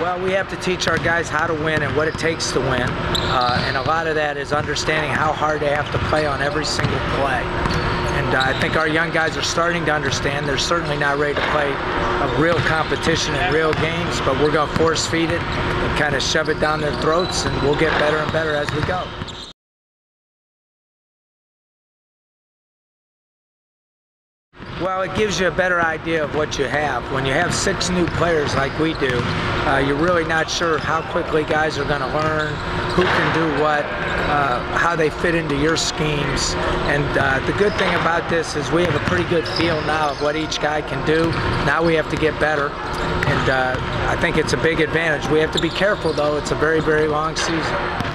Well, we have to teach our guys how to win and what it takes to win. Uh, and a lot of that is understanding how hard they have to play on every single play. And uh, I think our young guys are starting to understand. They're certainly not ready to play a real competition in real games, but we're going to force feed it and kind of shove it down their throats, and we'll get better and better as we go. Well, it gives you a better idea of what you have. When you have six new players like we do, uh, you're really not sure how quickly guys are going to learn, who can do what, uh, how they fit into your schemes. And uh, the good thing about this is we have a pretty good feel now of what each guy can do. Now we have to get better, and uh, I think it's a big advantage. We have to be careful, though. It's a very, very long season.